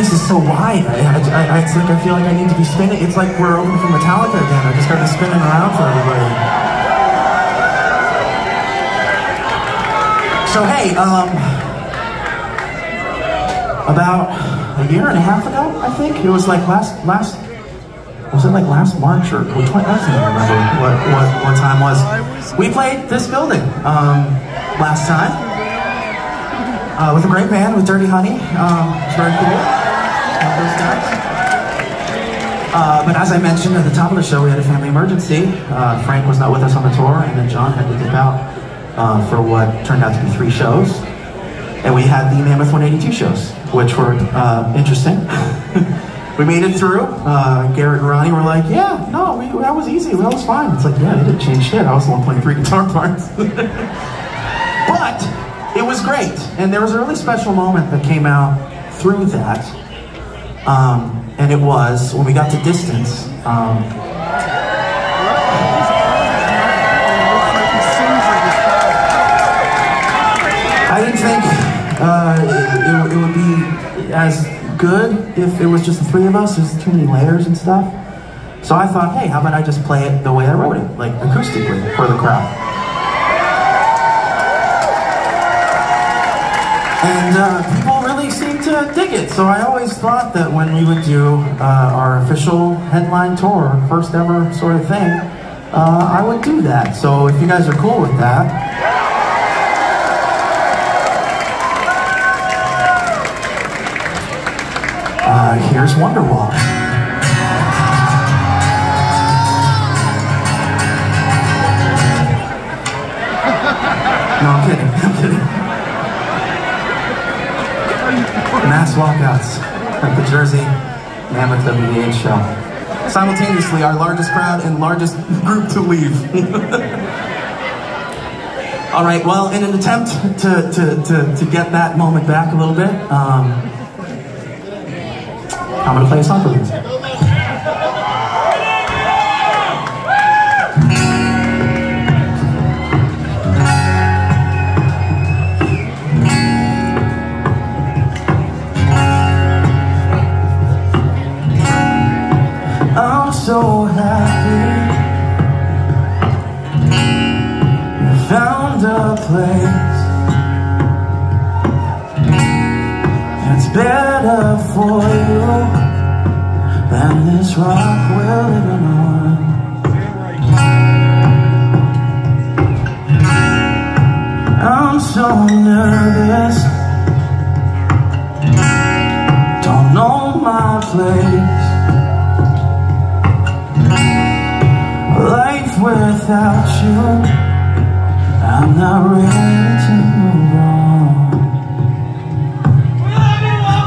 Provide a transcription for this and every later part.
place is so wide. I, I, I, it's like I feel like I need to be spinning. It's like we're opening for Metallica again. I just started spinning around for everybody. So hey, um, about a year and a half ago, I think it was like last last was it like last March or which one? I don't remember what what what time was. We played this building um, last time uh, with a great band with Dirty Honey. Um, it's very cool. Those guys. Uh, but as I mentioned at the top of the show, we had a family emergency. Uh, Frank was not with us on the tour, and then John had to dip out uh, for what turned out to be three shows. And we had the Mammoth 182 shows, which were uh, interesting. we made it through. Uh, Garrett and Ronnie were like, yeah, no, we, that was easy. That was fine. It's like, yeah, they didn't change shit. I was the one playing three guitar parts. but it was great. And there was a really special moment that came out through that. Um, and it was when we got to distance. Um, I didn't think uh, it, it, would be as good if it was just the three of us. There's too many layers and stuff. So I thought, hey, how about I just play it the way I wrote it, like acoustically for the crowd. And uh, to dig it. So I always thought that when we would do uh, our official headline tour, first ever sort of thing, uh, I would do that. So if you guys are cool with that, Uh, here's Wonderwall. Walkouts at the Jersey Mammoth WVH show. Simultaneously, our largest crowd and largest group to leave. All right, well, in an attempt to, to, to, to get that moment back a little bit, um, I'm gonna play a song for you. Place that's better for you than this rock we're living on. I'm so nervous, don't know my place. Life without you, I'm not ready to move on.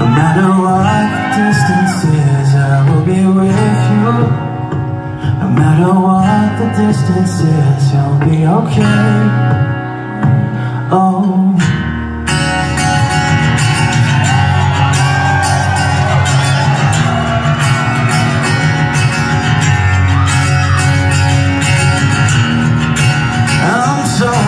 No matter what the distance is, I will be with you. No matter what the distance is, you'll be okay. Oh.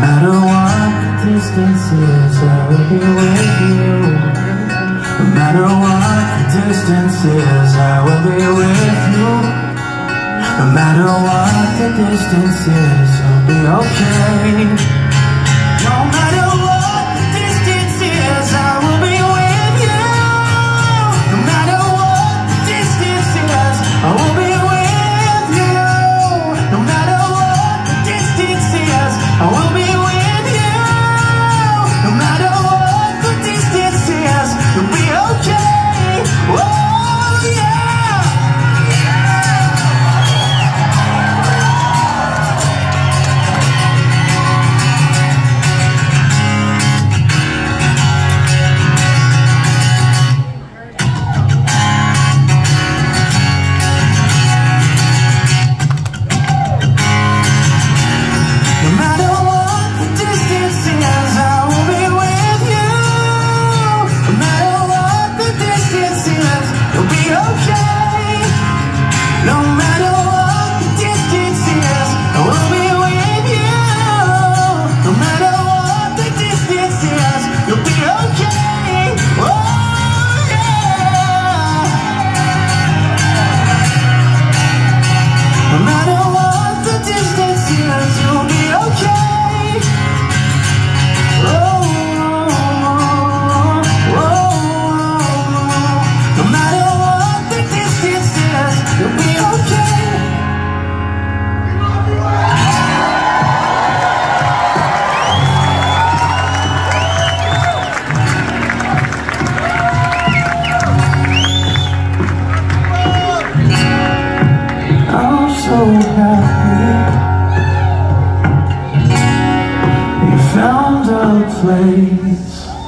matter what the distance is I will be with you. No matter what the distance is I will be with you. No matter what the distance is I'll be okay found a place